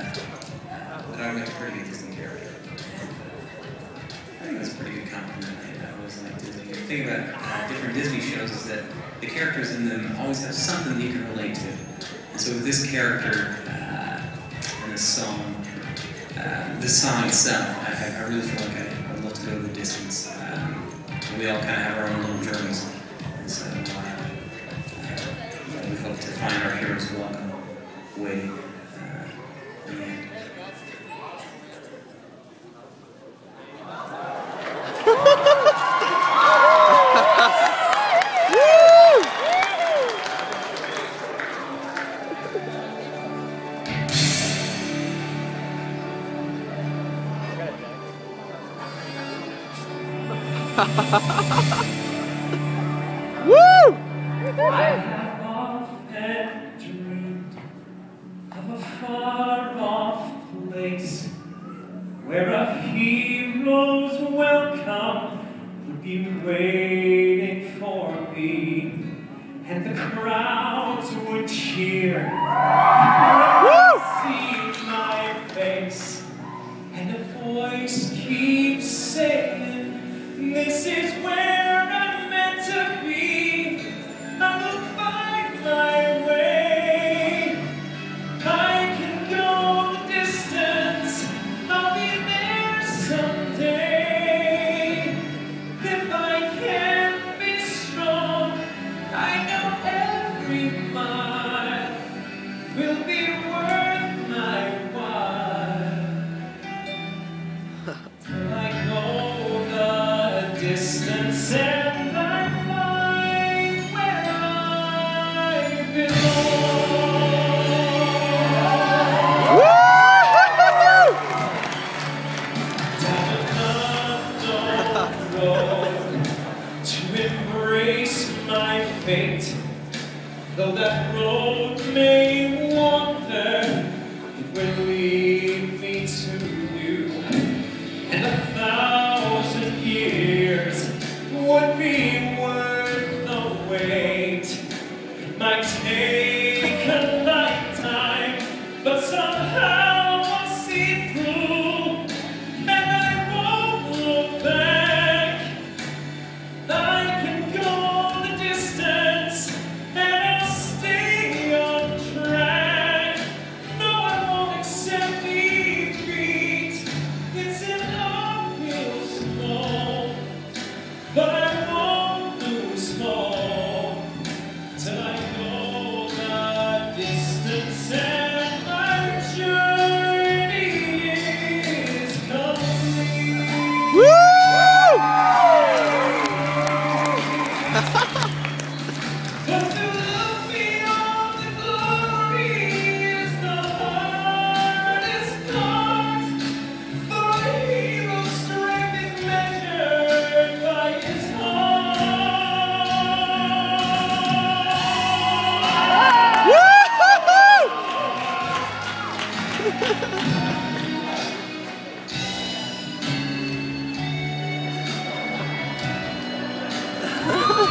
that uh, I'm to create Disney character. I think that's a pretty good compliment. I, always like Disney. The thing about uh, different Disney shows is that the characters in them always have something that you can relate to. And so with this character uh, and this song, uh, this song itself, I, I really feel like I, would love to go the distance. Um, we all kind of have our own little journeys. And so uh, we hope to find our hero's welcome way. Uh, in. Woo! I have often dreamed of a far off place where a hero's welcome would be waiting for me, and the crowds would cheer be worth the wait. It might take